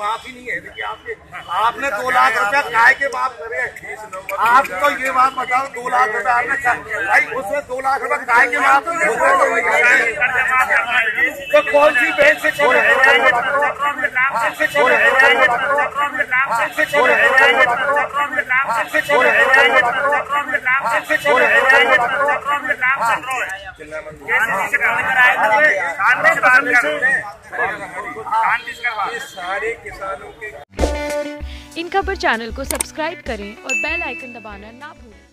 माफ़ी नहीं है। देखिए आपके आपने दो लाख रुपया काय के बात करे आप तो ये बात बताओ दो लाख रुपया आपने भाई उसमें दो लाख रुपया काय के बात तो कौन सी बैंक से छोड़े से इन खबर चैनल को सब्सक्राइब करें और बेल आइकन दबाना ना भूलें।